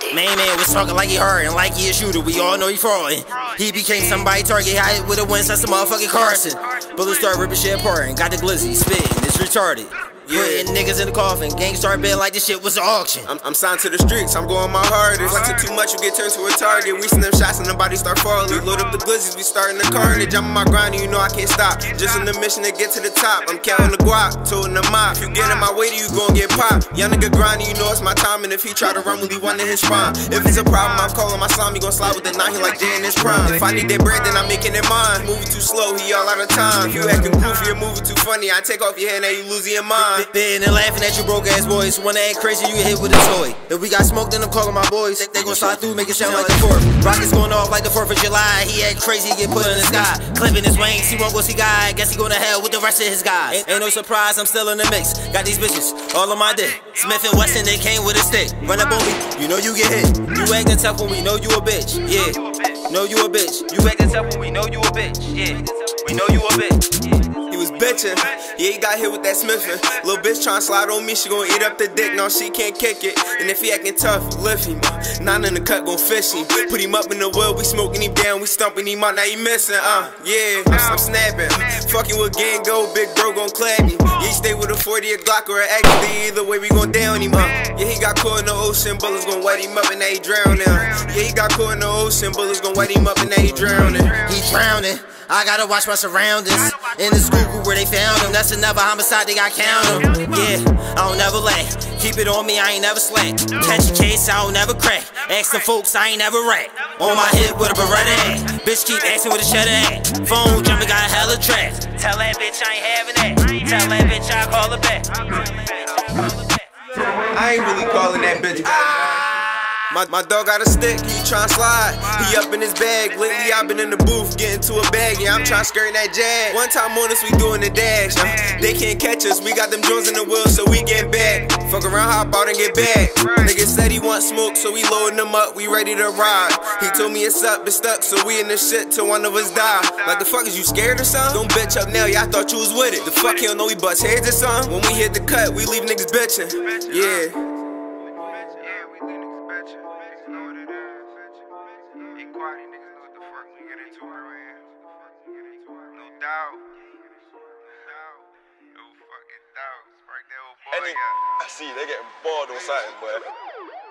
is. Man, man was talking like he hard and like he a shooter. We all know he fraudin'. He became somebody target high with a win, that's the motherfucking Carson. Bullets start ripping shit apart and got the glizzy spitting. It's retarded. Putting niggas in the coffin. Gang start betting like this shit was an auction. I'm, I'm signed to the streets, I'm going my hardest. Flexing too much, you get turned to a target. We them shots and the body start falling. We load up the glizzies, we starting the carnage. I'm on my grind, and you know I can't stop. Just on the mission to get to the top. I'm counting the guap, toting the mop. If you get in my way, then you gon' get popped. Young nigga grinding, you know it's my time. And if he try to run, we one in his prime. If it's a problem, I'm calling my slime. He gon' slide with the nine, he like Jay in his prime. If I need that bread, then I'm making it mine. Moving too slow, he all out of time. If you acting goofy, you're moving too funny. I take off your head, now you losing your mind. And laughing at you broke ass boys. Wanna act crazy, you get hit with a toy. If we got smoke, then I'm calling my boys. They, they gon' slide through, make it sound like the 4th. Rockets going off like the 4th of July. He act crazy, get put in the sky. Clipping his wings, he won't go see God. Guess he going to hell with the rest of his guys. Ain't, ain't no surprise, I'm still in the mix. Got these bitches all on my dick. Smith and Wesson, they came with a stick. Run up on me, you know you get hit. You acting tough when we know you a bitch. Yeah, know you a bitch. You acting tough when we know you a bitch. Yeah, we know you a bitch. Was bitchin', yeah, he got hit with that Smithin'. Little bitch tryna slide on me, she gon' eat up the dick, no, she can't kick it. And if he actin' tough, lift him. Nine in the cut, gon' fish him. Put him up in the well, we smoking him down, we stumping him out, now he missing, uh, yeah, I'm, snapping. Fucking with gang go, big bro gon' clap me. Yeah, he stay with a 40 a Glock or an XD, either way we gon' down him. Yeah, he got caught in the ocean, bullets gon' wet him up and now he drowning. Yeah, he got caught in the ocean, bullets gon' wet him up and now he drowning. He drowning. I gotta watch my surroundings. In the school where they found him. That's another homicide, they got count him. Yeah, I don't never lack. Keep it on me, I ain't never slack. Catch a case, I don't never crack. Ask the folks, I ain't never rat. On my hip with a Beretta at. Bitch keep asking with a cheddar at. Phone jumping, got a hella tracks. Tell that bitch I ain't having that. Tell that bitch I call her back. I ain't really calling that bitch. My, my dog got a stick, he tryna slide. He up in his bag. Lately, I've been in the booth getting to a bag. Yeah, I'm tryna skirt that jag. One time on us, we doing the dash. Uh, they can't catch us, we got them drones in the wheel, so we get back. Fuck around, hop out and get back. Nigga said he want smoke, so we loading them up, we ready to ride. He told me it's up, it's stuck, so we in this shit till one of us die. Like the fuck, is you scared or something? Don't bitch up now, yeah, I thought you was with it. The fuck, he don't know we bust heads or something? When we hit the cut, we leave niggas bitching. Yeah. Yeah, Niggas know what it is. Equality, niggas know what the fuck we get into it. No doubt. No fucking doubt. Spark that old boy Any. I see they getting bored or something, boy.